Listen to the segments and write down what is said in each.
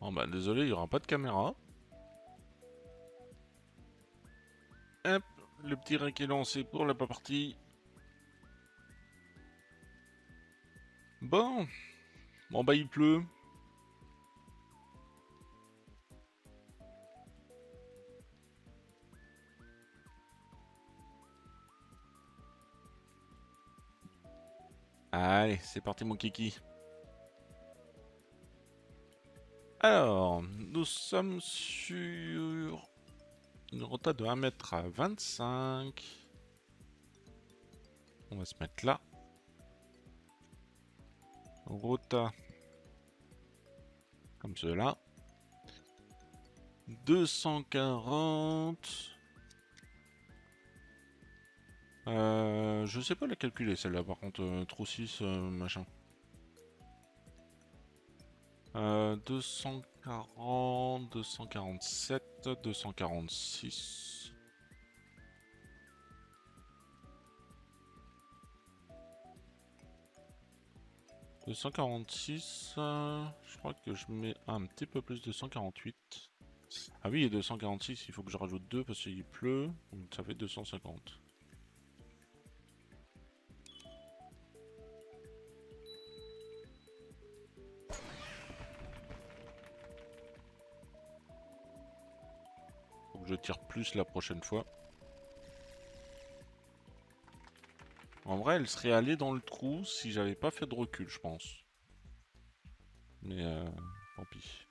Bon bah désolé, il n'y aura pas de caméra. Hop, le petit rein qui est lancé pour la partie. Bon. Bon bah il pleut. Allez, c'est parti mon kiki. Alors, nous sommes sur une rota de 1 mètre à 25. On va se mettre là. Rota comme cela. 240. Euh, je sais pas la calculer celle-là par contre, euh, trop 6 euh, machin. Euh, 240, 247, 246. « 246, euh, je crois que je mets un petit peu plus de 148. Ah oui, et 246, il faut que je rajoute 2 parce qu'il pleut, donc ça fait 250. Je tire plus la prochaine fois. En vrai, elle serait allée dans le trou si j'avais pas fait de recul, je pense. Mais euh, tant pis.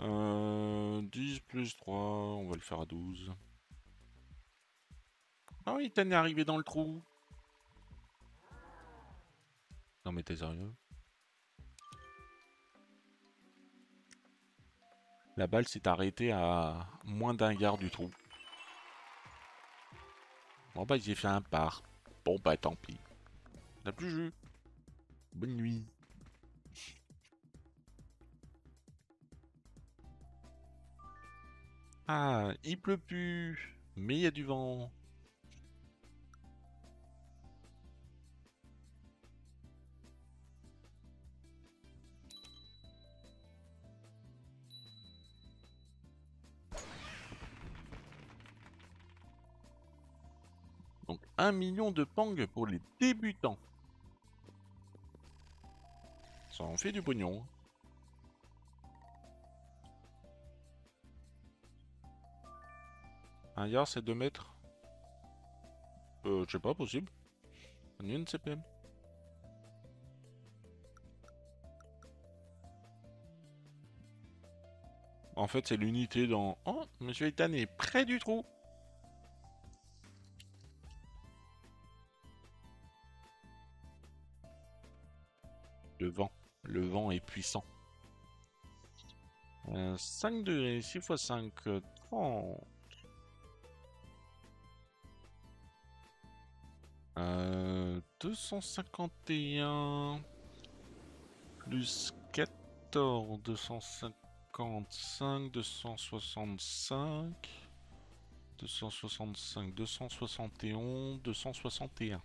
Euh, 10 plus 3, on va le faire à 12. Ah oui, t'en es arrivé dans le trou. Non mais t'es sérieux? La balle s'est arrêtée à moins d'un quart du trou. Bon bah j'ai fait un par. Bon bah tant pis. n'a plus jus. Bonne nuit. Ah, il pleut plus. Mais il y a du vent. 1 million de pang pour les débutants. Ça en fait du pognon. Un yard c'est 2 mètres Euh, je sais pas, possible. Une CPM. En fait, c'est l'unité dans... Oh, Monsieur Ethan est près du trou Le vent. Le vent est puissant. 5 degrés, 6 x 5, 30. Euh, 251 plus 14, 255, 265, 265, 271, 261.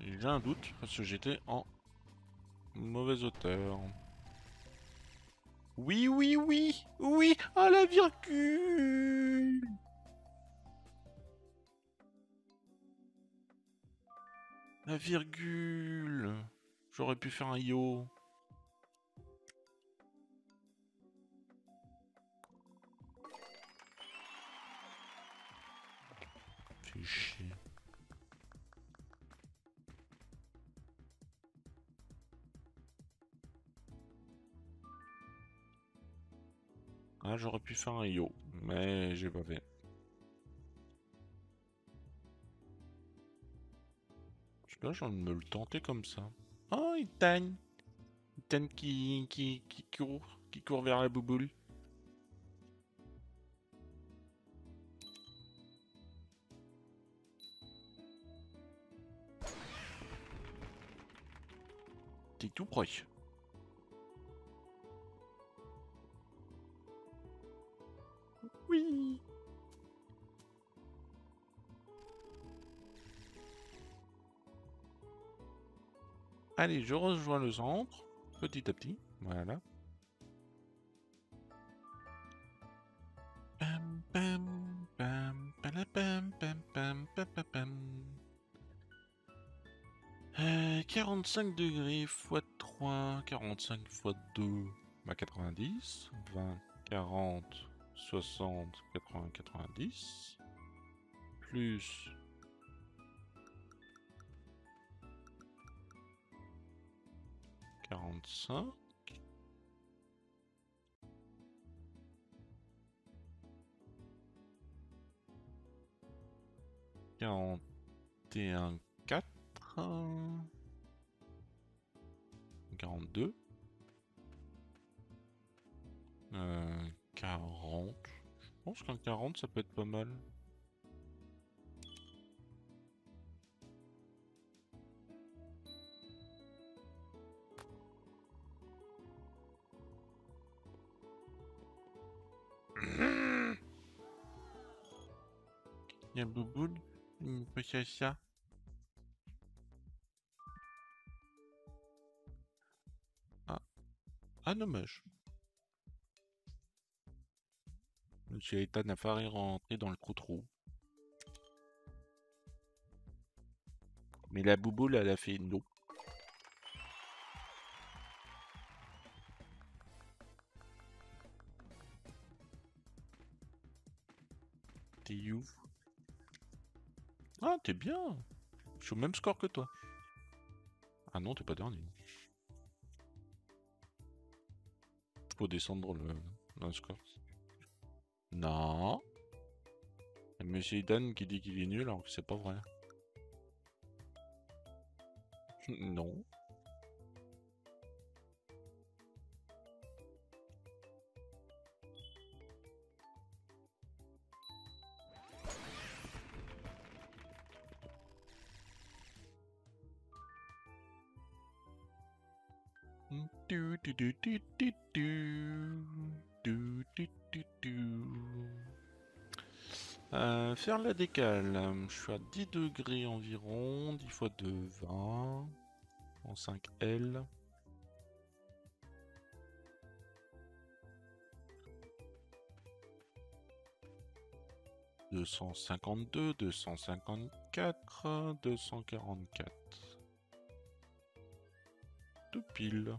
J'ai un doute parce que j'étais en mauvaise hauteur. Oui, oui, oui, oui, à la virgule. La virgule. J'aurais pu faire un yo. Ah, j'aurais pu faire un yo, mais j'ai pas fait. Je sais pas, j'ai envie de me le tenter comme ça. Oh, Ethan Ethan qui, qui, qui court, qui court vers la bouboule. Tout près. Oui. Allez, je rejoins le centre, petit à petit. Voilà. Pam, pam, pam, palapam, pam, pam, pam, pam, pam. Euh, 45 degrés x 3, 45 x 2, bah 90, 20, 40, 60, 80, 90, plus 45. Quarante et un quatre. Quarante-deux. Euh, quarante. Je pense qu'un quarante, ça peut être pas mal. Il y a Bouboule, une petite ça. Ah, dommage. Monsieur Ethan a failli rentrer dans le trou. Mais la bouboule, elle a fait non. T'es où? Ah, t'es bien Je suis au même score que toi. Ah non, t'es pas dernier. Descendre le, score. Non. Monsieur Eden qui dit qu'il est nul alors que c'est pas vrai. non. Euh, faire la décale. Je suis à 10 degrés environ. 10 fois 2, 20. En 5L. Deux cent cinquante-deux, deux cent cinquante-quatre, deux cent quarante-quatre. Tout pile.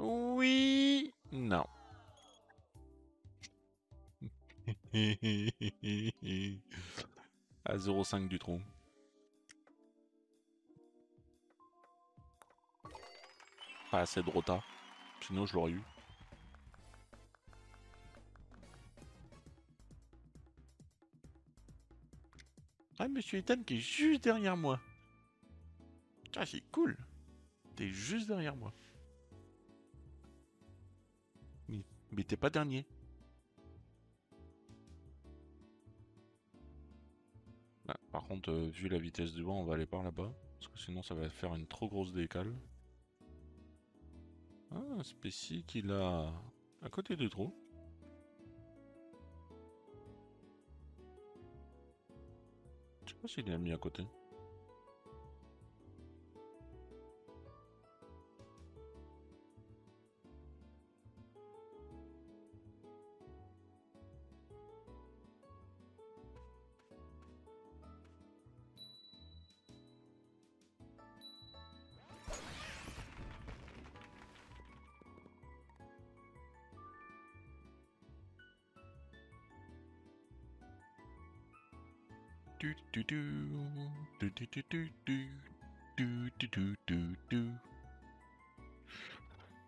Oui. Non. à 0,5 du trou. Pas assez de rota. Sinon je l'aurais eu. Ah, monsieur Ethan qui est juste derrière moi. Ah, c'est cool. T'es juste derrière moi. Mais, t'es pas dernier. Bah, par contre, euh, vu la vitesse du vent, on va aller par là-bas. Parce que sinon, ça va faire une trop grosse décale. Ah, Spécie qu'il a à côté du trou. Je sais pas s'il l'a mis à côté.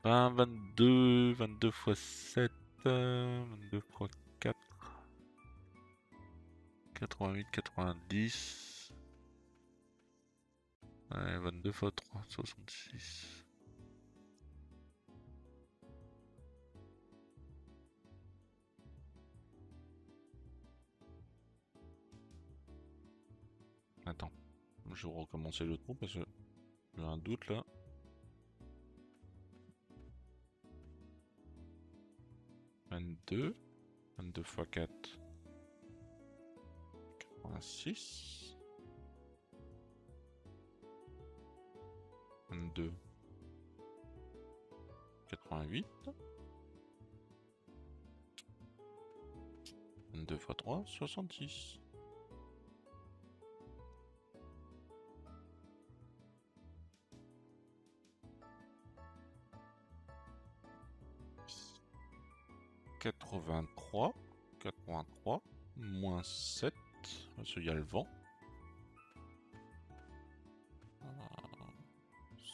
20, 22, 22 x 7, 22 x 4, 88, 90. Ouais, 22 x 3, 66. Je vais recommencer le trou parce que j'ai un doute là. Vingt-deux. 22 x 4. 86. 22. 88. 22 x 3, 66. Quatre-vingt-trois, quatre-vingt-trois, moins sept, parce qu'il y a le vent.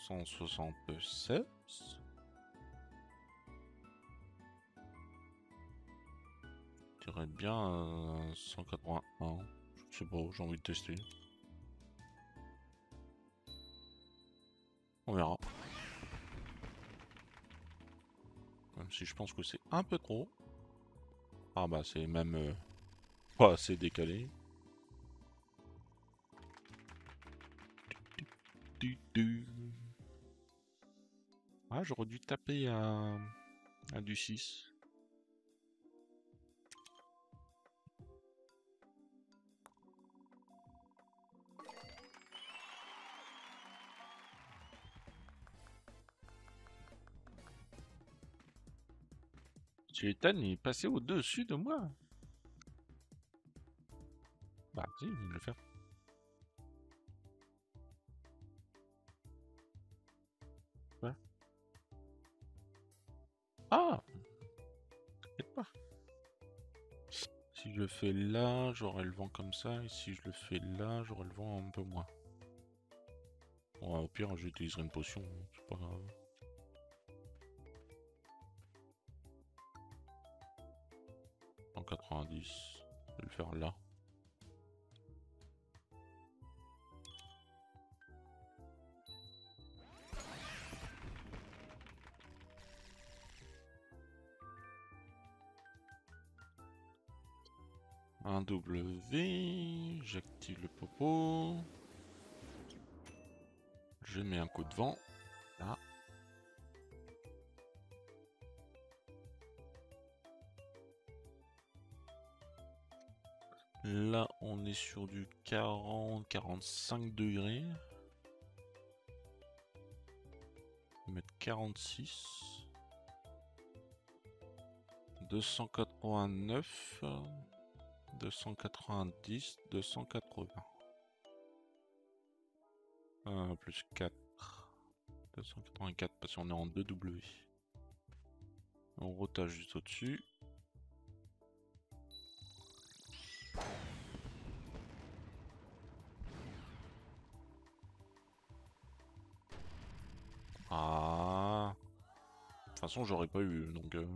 Cent soixante-seize. Je dirais bien euh, 181. Je sais pas, j'ai envie de tester. On verra. Même si je pense que c'est un peu trop. Ah bah c'est même euh, pas assez décalé. Ah j'aurais dû taper à, à du 6. Il est passé au-dessus de moi. Bah, si, il vient de le faire. Quoi Ah T'inquiète pas. Si je le fais là, j'aurai le vent comme ça. Et si je le fais là, j'aurai le vent un peu moins. Bon, au pire, j'utiliserai une potion. C'est pas grave. Faire là. Un W, j'active le popo. Je mets un coup de vent. Est sur du 40-45 degrés. On va mettre 46. 289. 290. 280. 1 plus 4. 284 parce qu'on est en 2W. On rotage juste au-dessus. Ah. De toute façon, j'aurais pas eu, donc... Euh...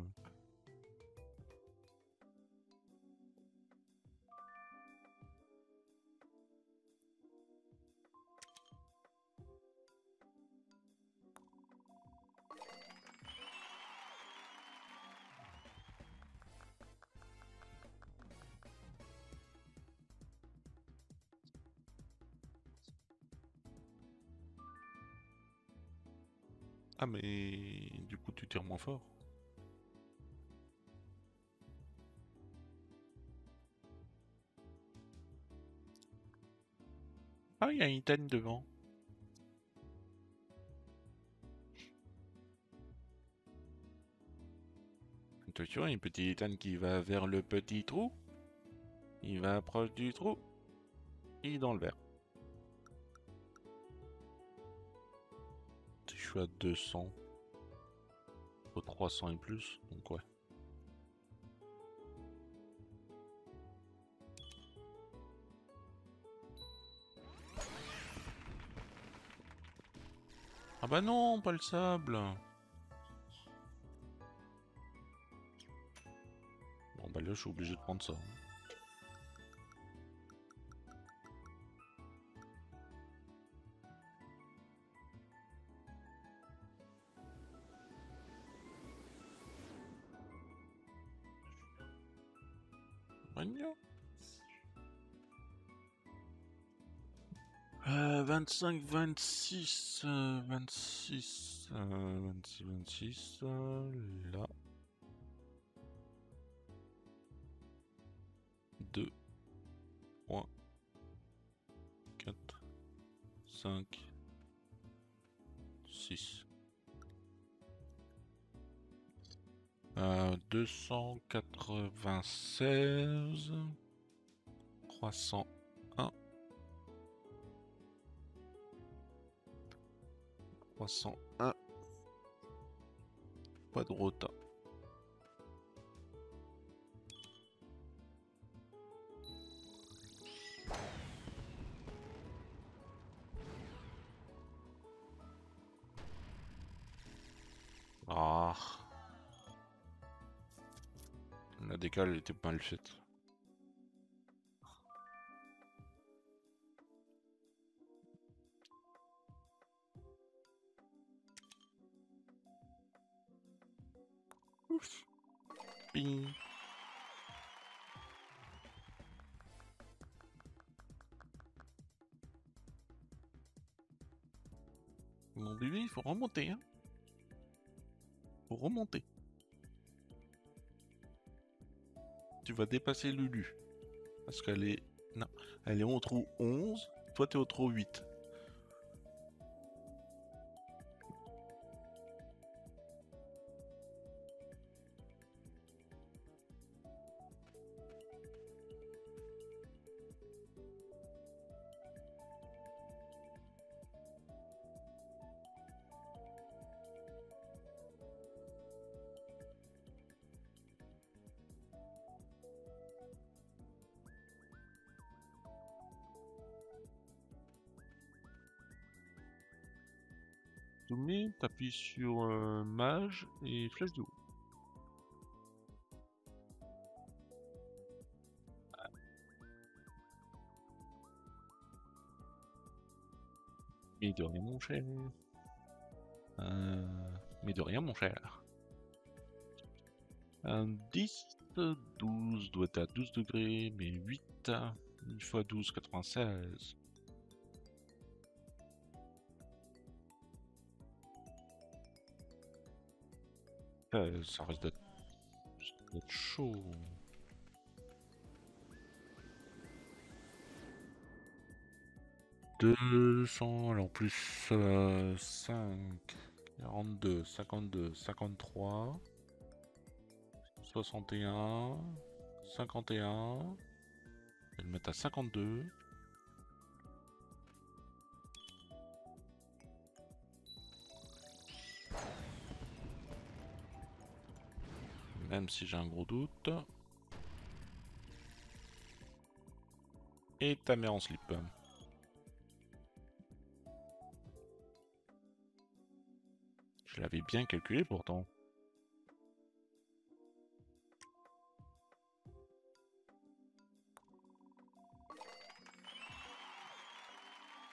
Ah il y a une tête devant. Attention, une petite Ethan qui va vers le petit trou. Il va proche du trou. Est dans le verre. suis à 200. Au 300 et plus, donc ouais. Ah bah non, pas le sable Bon bah là je suis obligé de prendre ça. 25, 26, 26, 26, 26, là. 2, 3, 4, 5, 6. Euh, 296, 301, 301, pas de rota. Ah. La décale était mal faite. Remonter, hein. Remonter. Tu vas dépasser Lulu. Parce qu'elle est... Non, elle est au trou 11. Toi, t'es au trou 8. Mets, t'appuies sur euh, mage et flèche de haut. Mais de rien mon cher. Euh, Mais de rien mon cher. Un 10, 12 doit être à 12 degrés, mais 8 1 fois 12, 96. Euh, ça risque d'être chaud. Deux cents, alors plus euh, 5, 42, 52, 53, 61, 51, je vais le mettre à 52. Même si j'ai un gros doute. Et ta mère en slip. Je l'avais bien calculé pourtant.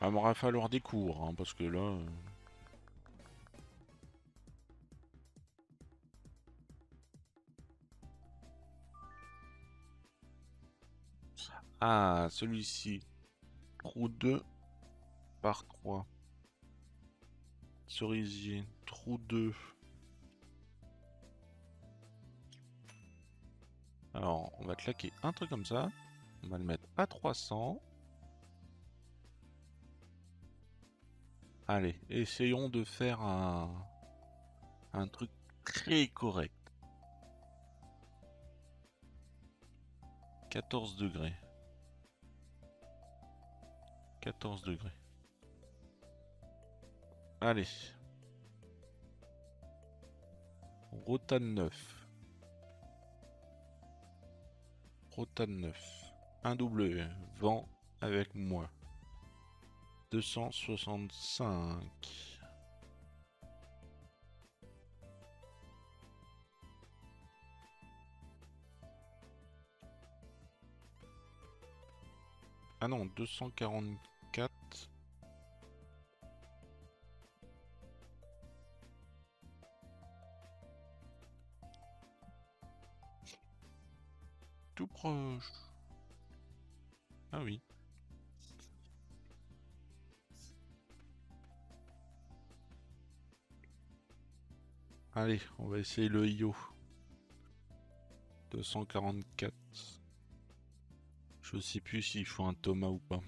Il m'aura falloir des cours, hein, parce que là... Ah, celui-ci. Trou 2 par 3. Cerisier. Trou 2. Alors, on va claquer un truc comme ça. On va le mettre à 300. Allez, essayons de faire un, un truc très correct. 14 degrés. 14 degrés. Allez. Rota 9. Rota 9. Un double vent avec moi. 265. Ah non, 244. Ah oui. Allez, on va essayer le IO. 244. Je sais plus s'il faut un Thomas ou pas.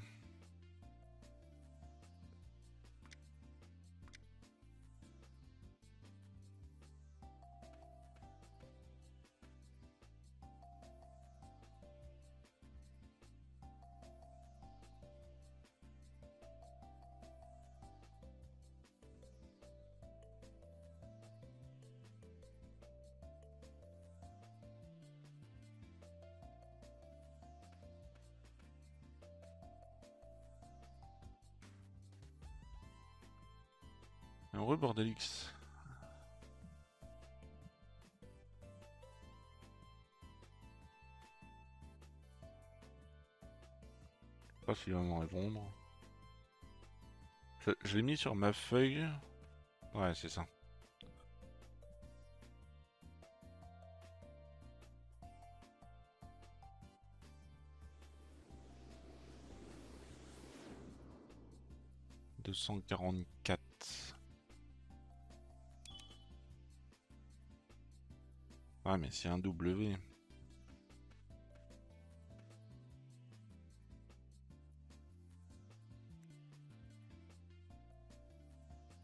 Sais pas s'il va répondre. Je, je l'ai mis sur ma feuille. Ouais, c'est ça. Deux cent quarante-quatre. Ah, mais c'est un W.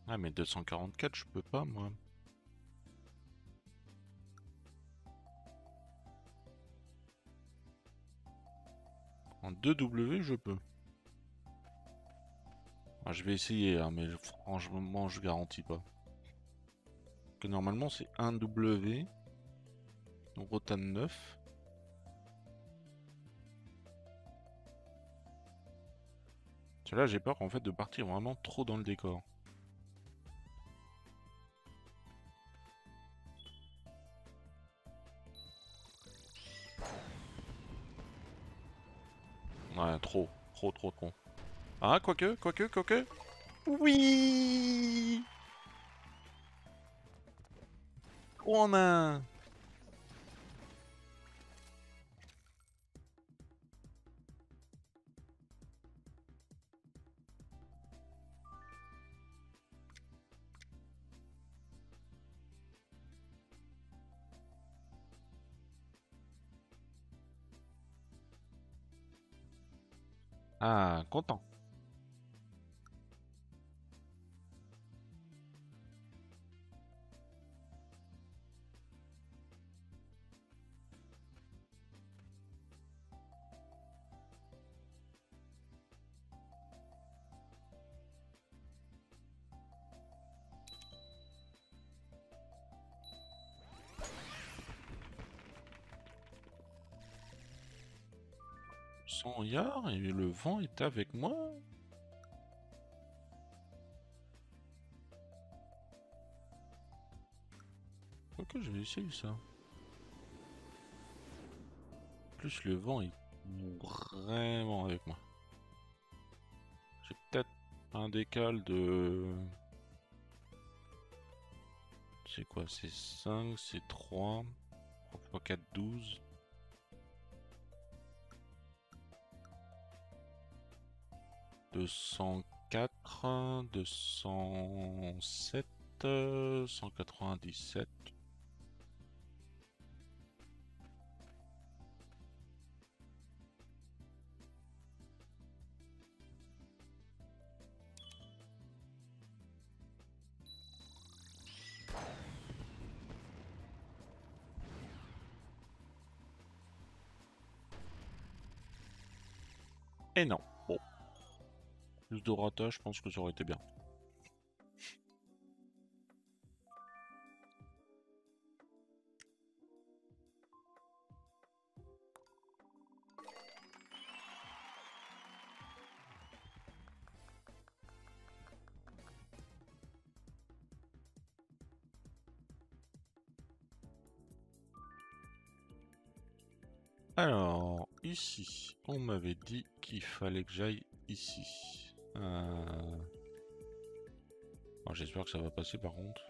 Ah, mais 244, je peux pas, moi. En 2W, je peux. Ah, je vais essayer, hein, mais franchement, je garantis pas. Que normalement, c'est un W. Rotan 9. Là, j'ai peur en fait de partir vraiment trop dans le décor. Ouais, trop, trop, trop, trop. Ah, quoique, quoique, quoique. Oui On a un? Ah, content. Yard et le vent est avec moi. Ok, je vais essayer ça? plus le vent est vraiment avec moi. J'ai peut-être un décal de... C'est quoi? C'est 5, c'est 3. 3 x 4, 12. 204, 207, 197. Et non. Plus de rata, je pense que ça aurait été bien. Alors, ici, on m'avait dit qu'il fallait que j'aille ici. Euh, j'espère que ça va passer par contre.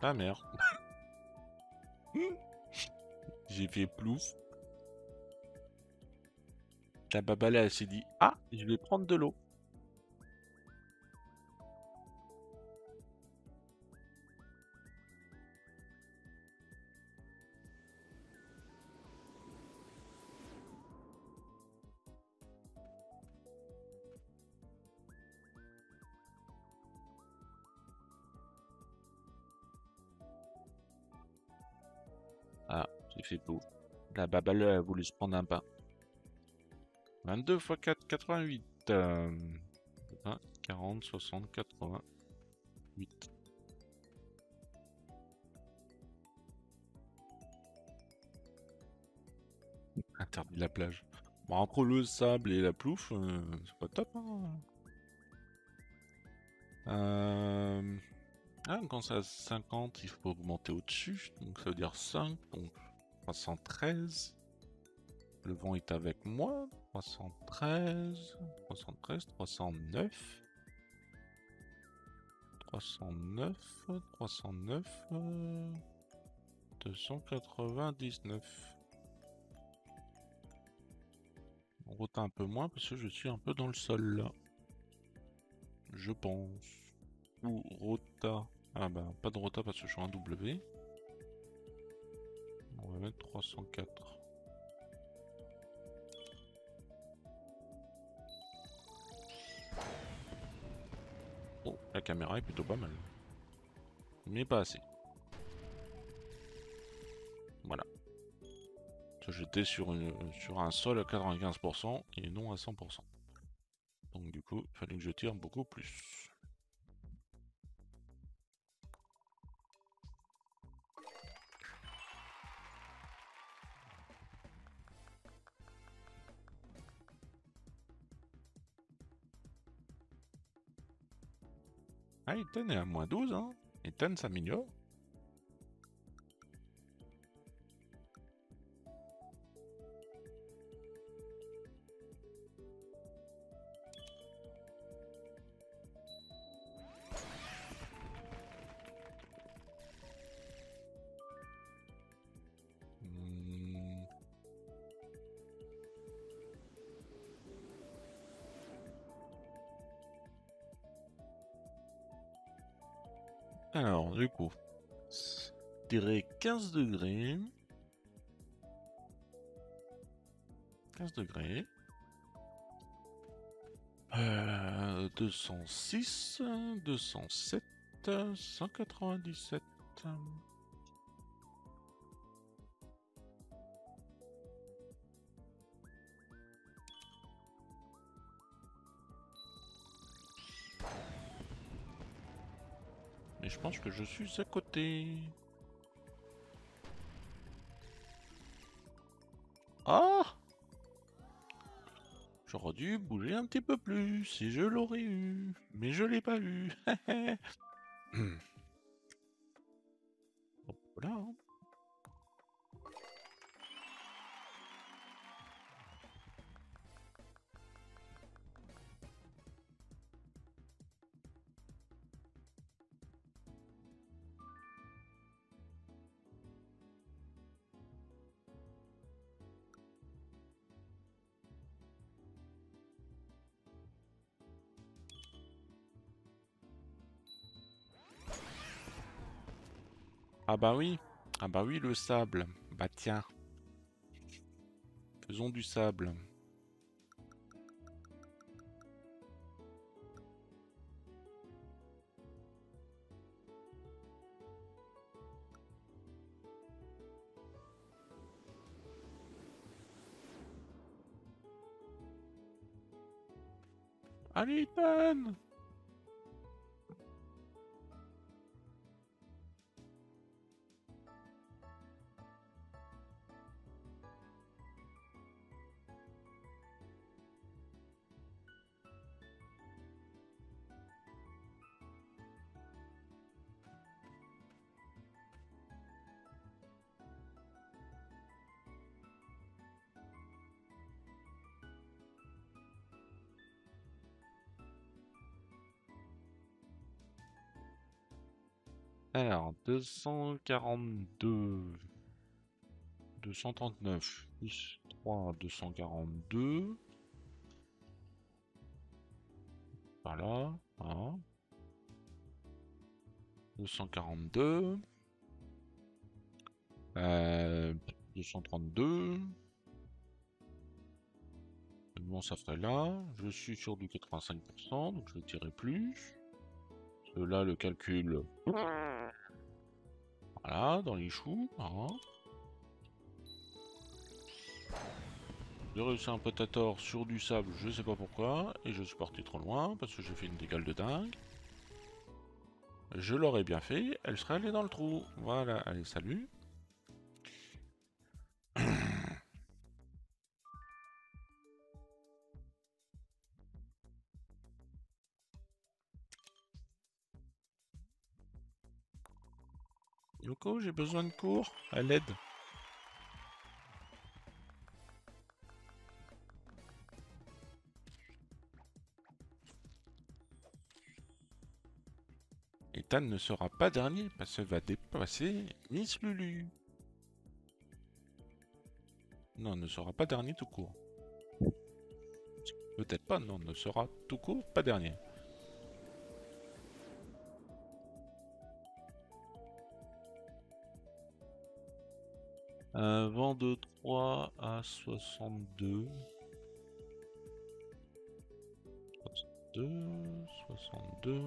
Ta mère. J'ai fait plouf. La babala, elle s'est dit Ah, je vais prendre de l'eau. Ah, j'ai fait beau. La babale a voulu se prendre un pain. 22 x 4, 88. 20, 40, 60, 80. 8. Interdit la plage. Bon, entre le sable et la plouffe, euh, c'est pas top. Hein euh... Ah, quand c'est à 50, il faut augmenter au-dessus. Donc ça veut dire 5, donc 313. Le vent est avec moi. 313, 313, 309. 309, 309, 299. On un peu moins parce que je suis un peu dans le sol là. Je pense. Ou rota. Ah bah pas de rota parce que je suis un W. On va mettre 304. La caméra est plutôt pas mal. Mais pas assez. Voilà. J'étais sur, sur un sol à 95% et non à 100%. Donc du coup, il fallait que je tire beaucoup plus. Ethan est à moins 12, hein. Ethan s'améliore. Alors, du coup, je dirais 15 degrés. 15 degrés. Euh, 206, 207, 197. Je pense que je suis à côté. Ah J'aurais dû bouger un petit peu plus si je l'aurais eu. Mais je l'ai pas eu. Hop là. hein. Ah bah oui. Ah bah oui, le sable. Bah tiens. Faisons du sable. Allez, Alors, 242. 239 plus 3, 242. Par là, voilà. 242. Euh, 232. Bon, ça ferait là. Je suis sur du 85%, donc je vais tirer plus. Là, le calcul... Voilà, dans les choux. Hein. J'ai réussi un potator sur du sable, je sais pas pourquoi, et je suis parti trop loin parce que j'ai fait une dégale de dingue. Je l'aurais bien fait, elle serait allée dans le trou. Voilà, allez, salut. J'ai besoin de cours, à l'aide. Ethan ne sera pas dernier parce qu'elle va dépasser Miss Lulu. Non, ne sera pas dernier tout court. Peut-être pas, non, ne sera tout court pas dernier. Un vent de 3 à 62. 62, 62.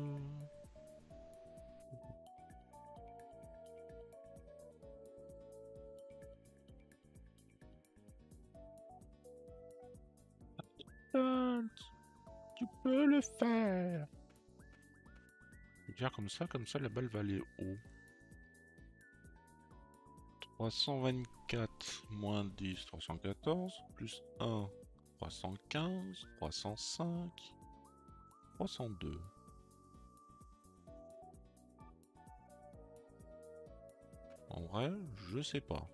Tu peux le faire. Faire comme ça, comme ça la balle va aller haut. 324 moins 10, 314, plus 1, 315, 305, 302. En vrai, je sais pas.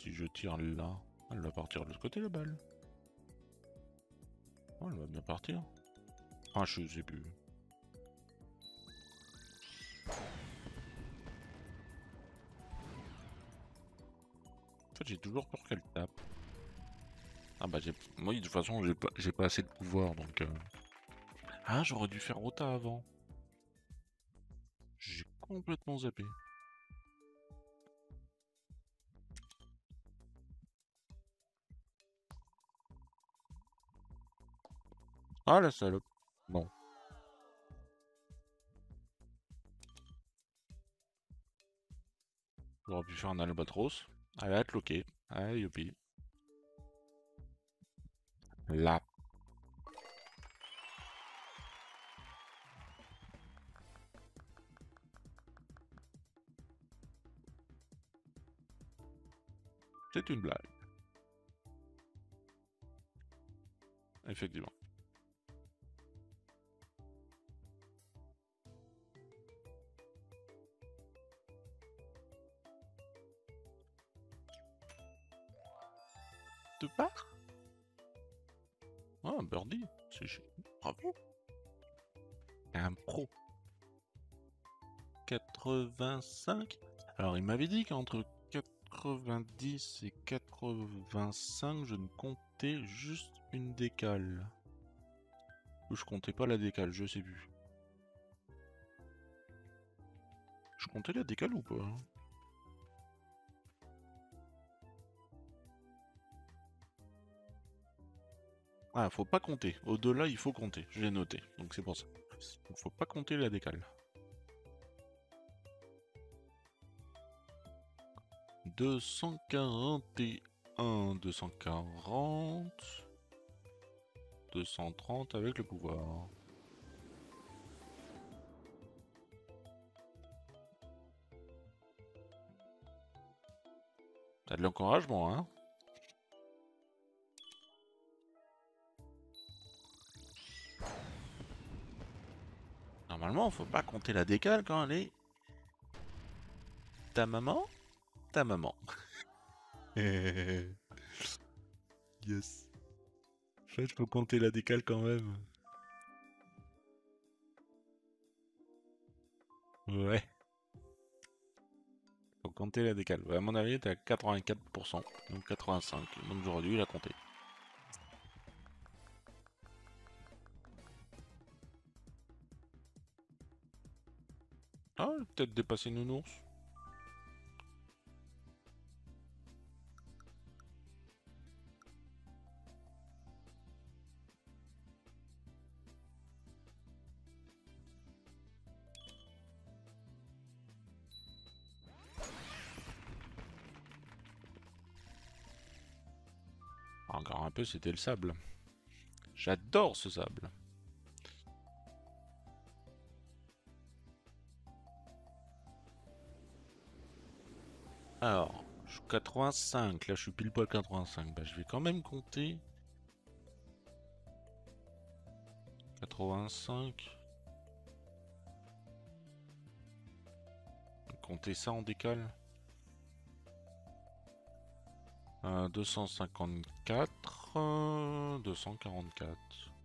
Si je tire là, elle va partir de ce côté la balle. Oh, elle va bien partir. Ah, je sais plus. En fait, j'ai toujours peur qu'elle tape. Ah bah. Moi, de toute façon, j'ai pas... pas assez de pouvoir, donc... Euh. Ah, j'aurais dû faire Rota avant. J'ai complètement zappé. Ah la salope. Bon. J'aurais pu faire un albatros. Allez, être loqué. Allez, youpi. Là. C'est une blague. Effectivement. De part Oh, un birdie, c'est bravo. Un pro. 85. Alors, il m'avait dit qu'entre 90 et 85, je ne comptais juste une décale. Ou je comptais pas la décale, je sais plus. Je comptais la décale ou pas Ah, faut pas compter. Au-delà, il faut compter. Je l'ai noté. Donc c'est pour ça. Faut pas compter la décale. 241, 240, 230 avec le pouvoir. T'as de l'encouragement, hein? Normalement, faut pas compter la décale quand elle est... Ta maman Ta maman. Yes. En fait, faut compter la décale quand même. Ouais. Faut compter la décale. à mon avis, t'es à 84%. Donc 85. Donc j'aurais dû la compter. Ah, peut-être dépasser Nounours. Encore un peu, c'était le sable. J'adore ce sable. 85, là je suis pile poil 85. Bah, je vais quand même compter. 85. Compter ça en décale. 254, 244.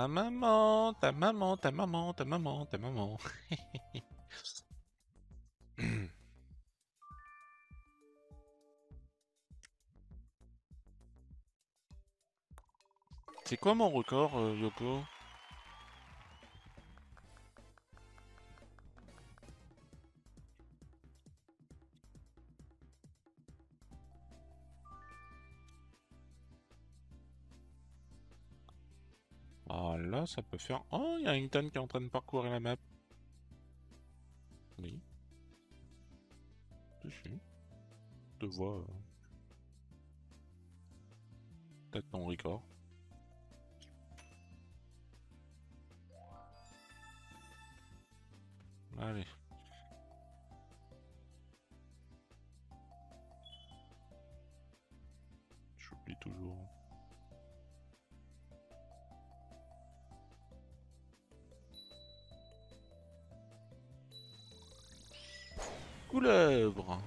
Ta maman, ta maman, ta maman, ta maman, ta maman. C'est quoi mon record, euh, Yoko ça peut faire... Oh, il y a tonne qui est en train de parcourir la map. Oui. Je te vois. Euh, peut-être ton record. Allez. J'oublie toujours. Couleuvre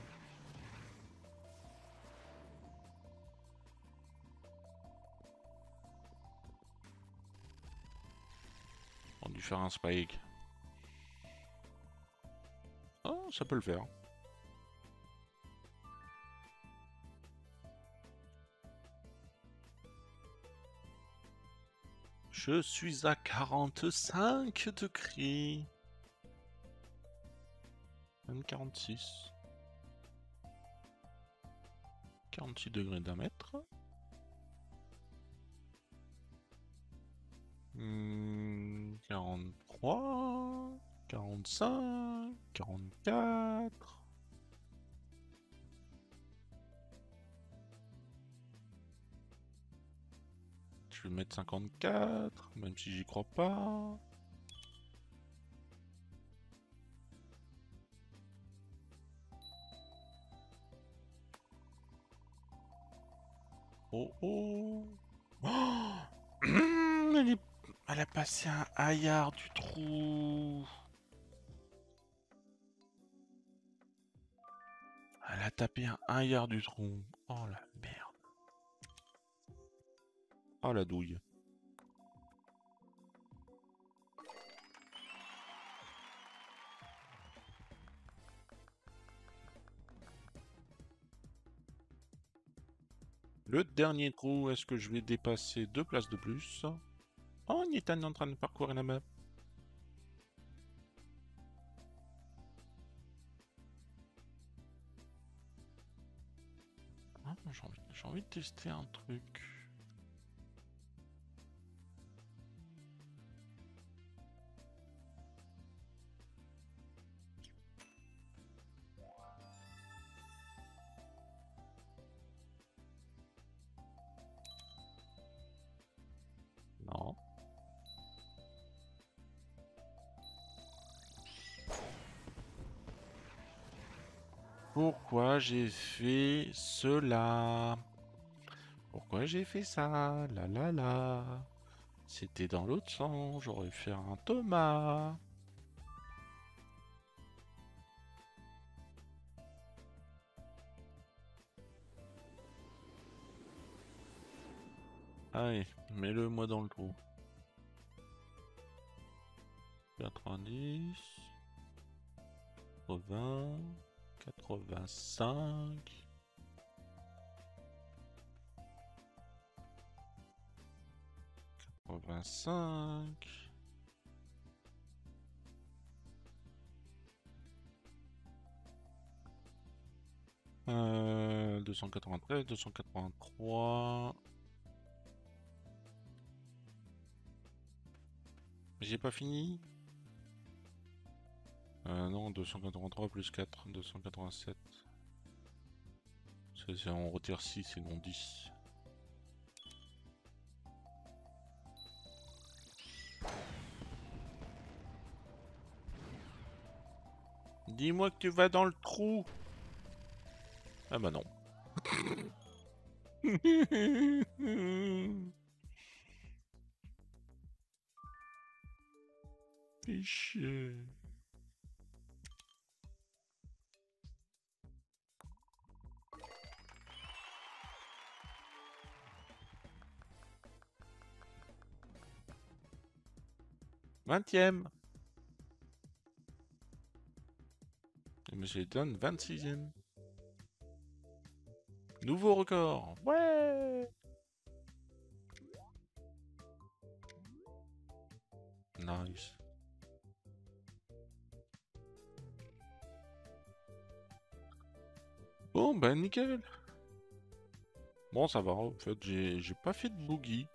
On dû faire un spike ça peut le faire. Je suis à 45 degrés. Même 46. 46 degrés d'un mètre. Hmm, 43. 45, 44. Je vais mettre 54, même si j'y crois pas. Oh oh, oh elle, a passé un haillard du trou Elle a tapé un haillard du tronc. Oh la merde. Oh la douille. Le dernier trou, est-ce que je vais dépasser deux places de plus Nitan est en train de parcourir la map. j'ai envie de tester un truc. J'ai fait cela Pourquoi j'ai fait ça? La la la. C'était dans l'autre sens, j'aurais fait un Thomas. Allez, mets-le moi dans le trou. 90, 80, 85. Quatre-vingt-cinq. Euh, 293, 283. J'ai pas fini euh, non, 283 plus 4, 287. C on retire 6 et non 10. Dis-moi que tu vas dans le trou Ah bah non. T'es 20e. Et Monsieur Eton, 26e. Nouveau record. Ouais. Nice. Bon, ben nickel. Bon, ça va. En fait, j'ai pas fait de boogie.